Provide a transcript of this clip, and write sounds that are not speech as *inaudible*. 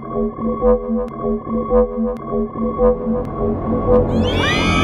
you *laughs*